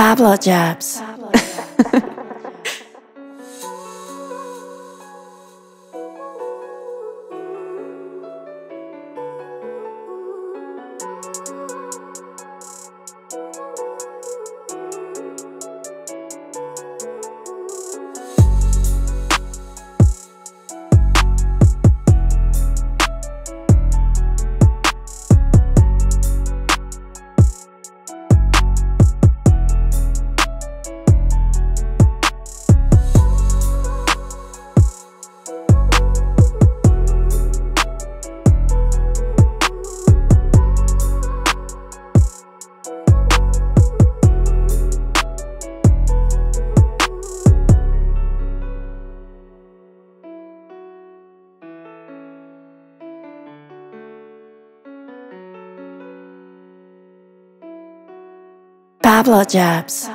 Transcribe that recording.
Pablo Jabs. Pablo Jabs.